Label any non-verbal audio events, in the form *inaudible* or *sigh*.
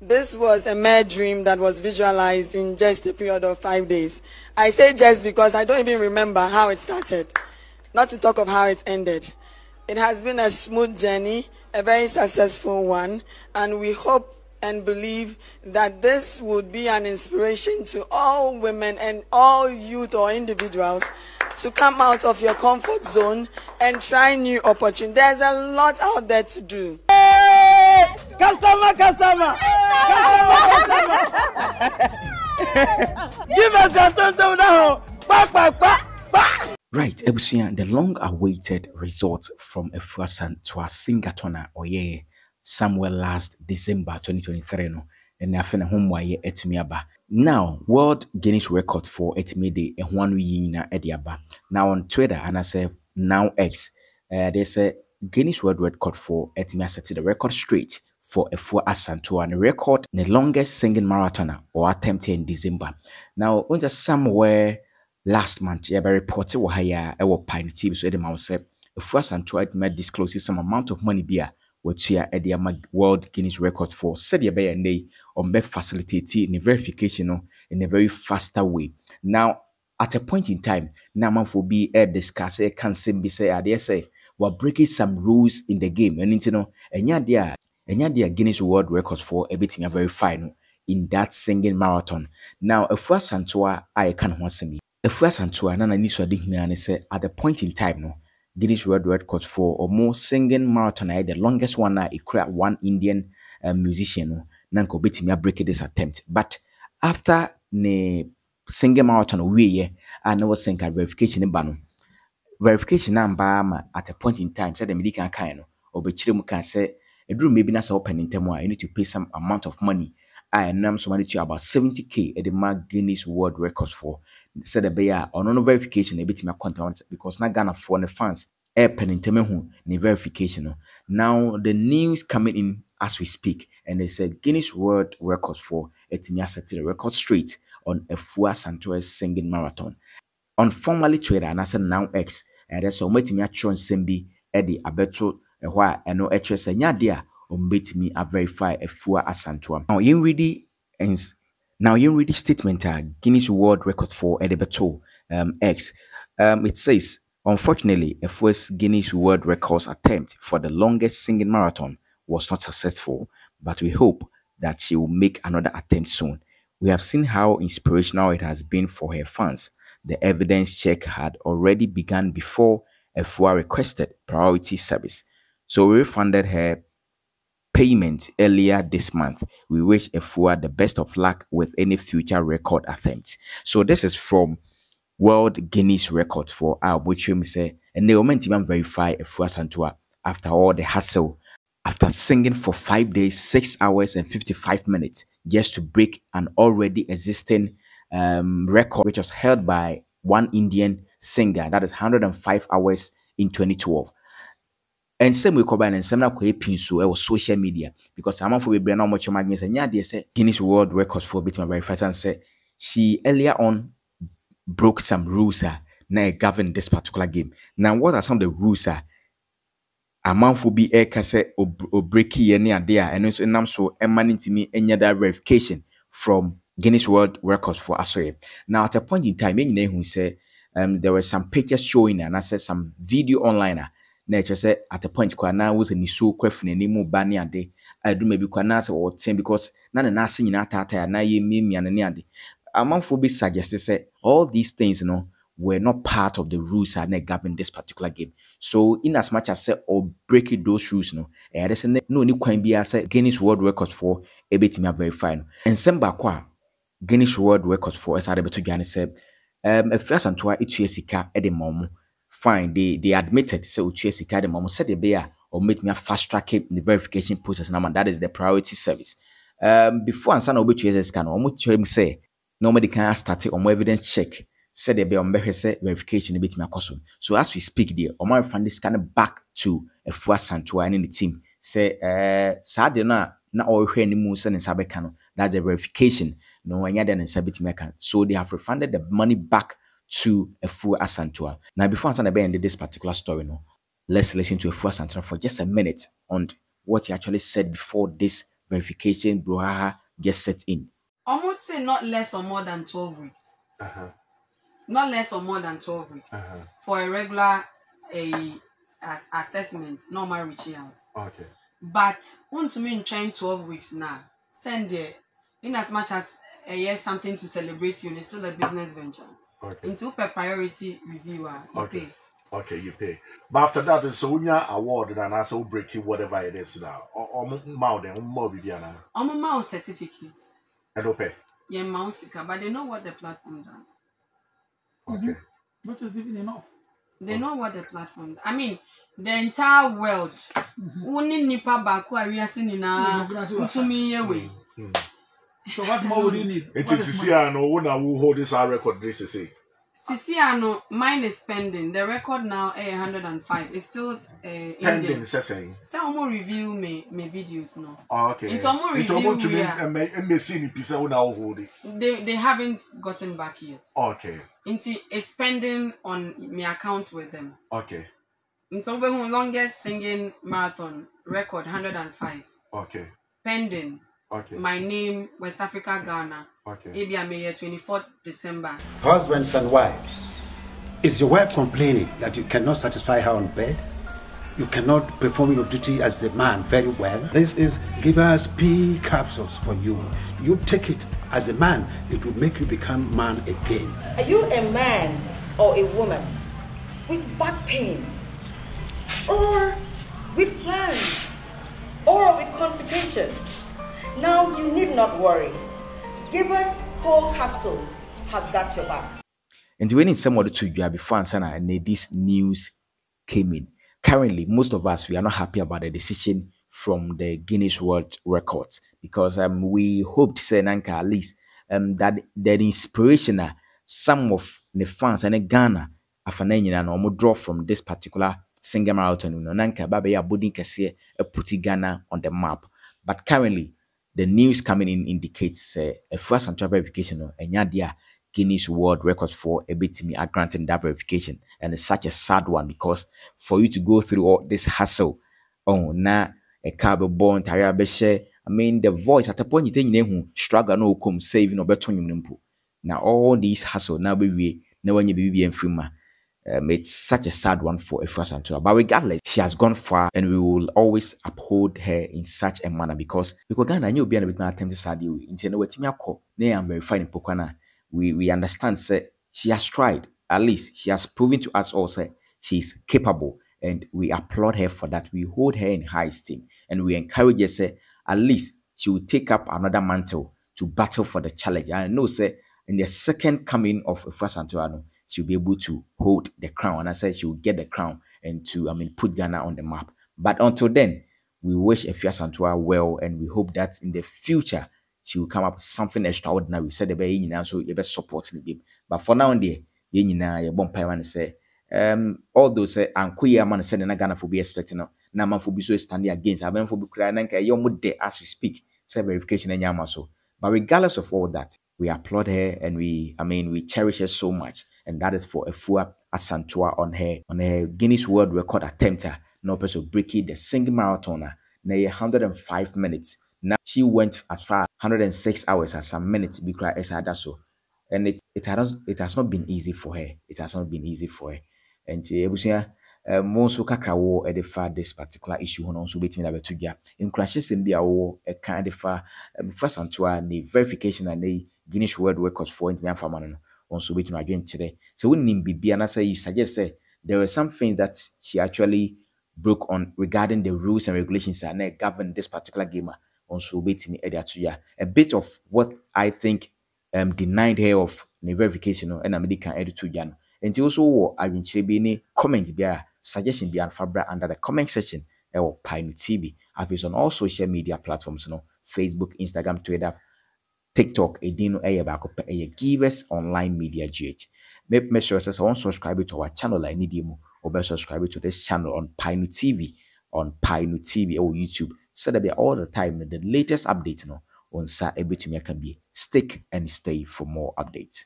this was a mere dream that was visualized in just a period of five days. I say just because I don't even remember how it started, not to talk of how it ended. It has been a smooth journey, a very successful one, and we hope and believe that this would be an inspiration to all women and all youth or individuals to come out of your comfort zone and try new opportunities. There's a lot out there to do. Customer, customer, customer, customer. *laughs* Give us a tonton now. Back, back, back, back. Right, Ebusia, the long-awaited results from Efuasan to a Singatona Oye somewhere last December 2023 no, and I feel home why etumi aba. Now, World Guinness Record for etumi de ehwan no yina edi aba. Now on Twitter and I say now X, uh, there's a Guinness World Record for etumi set the record straight for Efua Asantewaa and to an record in the longest singing marathoner or attempt in December. Now, on just somewhere last month, yeah, reported wɔ ha ya ɛwɔ eh, Pine TV so ɛde ma wo sɛ Efua Asantewaa etumi disclose some amount of money beer a watua ɛde ama World Guinness Record for sɛdeɛ ɛbɛyɛ nnɛ yi ɔmbɛ facilitate ne verification in a very faster way. Now, at a point in time, na amanfoɔ bi ɛdiscuss ɛka eh, nsɛm bi sɛ adeɛ ah, sɛ we're breaking some rules in the game ɛno nti no ɛnyɛ adeɛ a ɛnyɛ adeɛ a Guinness World Record for ɛbɛtumi verify no in that singing marathon. Now, Afua Santoa a ne ho asɛm yi. Afua Santoa na n'ani so ade nyinaa ne sɛ at the point in time no Guinness World Record for ɔmo singing marathon. Ayɛ the longest one a ekura one Indian uh, musician no. Na nka obetumi abreak this attempt. But after ne singing marathon wieɛ a na wɔsɛ nka verification ba no. Verification na at a point in time sɛdeɛ medi kan kan no. Ɔbɛkyerɛ mu kan eduru mmebi na sɛ ɔpɛ ne you need to pay some amount of money a ɛnam so money to about 70k ɛde ma Guinness World records for sɛdeɛ ɛbɛyɛ a ɔno no verification na ebetumi akɔnta wɔn because na Ghanafoɔ ne fans ɛɛpɛ ne ntɛm ne verification no. Now the news coming in as we speak and they said Guinness World records for etumi asɛte the record straight on a Afua Santos singing marathon. On formerly Twitter anaasɛ now X ɛyɛ sɛ wɔmatumi atwerɛ nsɛm bi ɛde abɛto ɛhɔ a ɛno ɛkyerɛ sɛ nyɛ adeɛ a wɔbɛtumi averify Afua Asantewaa now yɛnredi ens now yɛnredi statement a Guinness World Record for ɛde bɛto um, X. Um, it says unfortunately a first Guinness World Records attempt for the longest singing marathon was not successful but we hope that she will make another attempt soon. We have seen how inspirational it has been for her fans. The evidence check had already begun before Efua requested priority service. So we refunded her payment earlier this month. We wish Efua the best of luck with any future record attempts. So this is from World Guinness Record for our which we say and the moment even verify Efua Santua after all the hassle after singing for five days, six hours and 55 minutes just to break an already existing um, record, which was held by one Indian singer. That is 105 hours in 2012. And same we cover and same na pin so ɛwɔ social media because amanfo bebree na ɔmo kyerɛ mo adwene sɛ nyɛ sɛ Guinness World Records for bit my very first and say she earlier on broke some rules uh, na govern this particular game. Now what are some of the rules uh, amanfo bi ɛka sɛ obreki yɛ ne adeɛ a ɛno nso nam so ɛma ne ntumi ɛnya that verification from Guinness World Records for Asoye. Now, at a point in time, you know, say um, there were some pictures showing and I said some video online. Uh, na ɛkyerɛ sɛ at a point kwa na wo sɛ nisuo kwafi n'anim ba ne ade. Adu maybe kwa na sɛ ɔten because na ne n'ase nyinaa taatae a na yɛ mmiamia ne ne ade. Amanfoɔ bi suggest sɛ all these things you know, were not part of the rules a na govern this particular game. So in as much as sɛ or break those rules no ɛyɛ dɛ sɛ na oni kwan biara sɛ Guinness World Records for ɛbɛtumi verify no. Nsɛm baako a Guinness World Record for ɛsɛ bɛto dwa ne sɛ um, afiri asantoa etua sika de ma ɔmo fine. They they admitted otua sika de ma ɔmo sɛdeɛ ɛbɛyɛ a ɔmo bɛtumi fast track the verification process ma that is the priority service. Um, before ansa na ɔbɛtua sɛ sika no ɔmo kyerɛ mu sɛ na ɔmo de kan start ɔmo evidence check sɛdeɛ ɛbɛyɛ ɔmo bɛhwɛ sɛ verification no bɛtumi akɔ so. So as we speak deɛ ɔmo refund sika no back to afua asantoa ne ne team sɛ ɛɛ saa deɛ no a na ɔrehwɛ anim sɛ ne nsa bɛka that's the verification. No ɛnyɛ de ne nsa bitumi aka. So they have refunded the money back to a Efu Asantewaa. Now before I end this particular story, no, let's listen to a Efu Asantewaa for just a minute on what he actually said before this verification brouhaha just set in. I would say not less or more than 12 weeks. Uh-huh. Not less or more than 12 weeks. Uh-huh. For a regular a, as, assessment, normal reaching out. Okay. But want to mean trying 12 weeks now. Send it in as much as a year something to celebrate you, it's still a business venture. Okay. Into per priority reviewer, you Okay. pay. Okay, you pay. But after that, so when you award and I say break it, whatever it is now, more than more Viviana, I'm a mouse certificate. I don't pay. Yeah, mouse seeker, but they know what the platform does. Okay. Which is even enough. They know what the platform. I mean, the entire world. Only nipa baako a wiase nyinaa ntumi yɛ wei. Hmm. So what more would you need? It What is is Sisi ano who now hold this our record this is it. Sisi ano, mine is pending. The record now is 105. It's still uh, Pending Indian. saying. Sɛ ɔmo review me me videos no. Oh, okay. It's almost It's almost to review, me and may and may see the piece who now hold it. They they haven't gotten back yet. Okay. Nti it's pending on my account with them. Okay. Nti ɔbɛhu longest singing marathon record 105. Okay. Pending. Okay. My name West Africa Ghana. Okay. Ebi Ameye 24th December. Husbands and wives, is your wife complaining that you cannot satisfy her on bed? You cannot perform your duty as a man very well? This is Give Us P capsules for you. You take it as a man, it will make you become man again. Are you a man or a woman with back pain or with plans or with constipation? Now you need not worry. Give us Core Capsule has got your back. And when need somebody to you before and sana and this news came in. Currently, most of us we are not happy about the decision from the Guinness World Records because um we hoped say nanka at least um that the inspiration uh, some of the fans and Ghana afana nyina na omo draw from this particular single marathon no nanka baba ya body kese put Ghana on the map but currently the news coming in indicates uh, a first and verification enya dia Guinness World Records for a bit me are granting that verification. And it's such a sad one because for you to go through all this hassle, oh, na a car be born, tire. I mean, the voice at a point you think you struggle no come saving or better Now, all these hassle now we, now when you be free Uh, it's such a sad one for Efra Santura. But regardless, she has gone far and we will always uphold her in such a manner because because Ghana you be a bit na attempt to sad you. Into no wetimi akọ na am verify in pokwana we we understand say she has tried at least she has proven to us all say she's capable and we applaud her for that we hold her in high esteem and we encourage her say at least she will take up another mantle to battle for the challenge i know say in the second coming of first antoine she'll be able to hold the crown and i said she will get the crown and to i mean put ghana on the map but until then we wish Efia Santua well and we hope that in the future she will come up with something extraordinary. We said the way you so you best support the game. But for now, dear, you know, you bomb pie and say, um, all those say, and queer man said, and I gonna for be expecting no, na man for be so standing against. I've been for be crying and your there as we speak, say verification and yama so. But regardless of all that, we applaud her and we, I mean, we cherish her so much, and that is for Efua Asantewaa on her on her Guinness World Record attempter, no person breaking the single marathoner, na 105 minutes. Now she went as far 106 hours and some minutes because as had so. And it it has it has not been easy for her. It has not been easy for her. And ebusua uh, Eh, mo nso kakra wɔ eh, ɛde fa this particular issue ho no nso wobɛtumi de abɛto dwa nkurahyɛsɛm bi a wɔwɔ eh, ɛka de fa fa santoa ne verification a ne guinness world records foɔ ntumi amfa ma no no wɔn nso wobɛtumi adwene kyerɛ sɛ wonim biribi anaasɛ you suggest sɛ there were some things that she actually broke on regarding the rules and regulations that na govern this particular game also waiting the A bit of what I think um denied her of the verification and I'm can edit to Jan. And also wɔ adwenkyerɛ bi ne comment a suggestion bi anfa bra under the comment section ɛwɔ Pine TV. Afei on all social media platforms no Facebook, Instagram, Twitter, TikTok, edin no ɛyɛ baako pɛ ɛyɛ Online Media GH. Make, sure wɔn subscribe to our channel a ɛne deɛ mu or subscribe to this channel on Pine TV on Pine TV or YouTube so that be all the time the latest update no on sa ebetumi aka bi stick and stay for more updates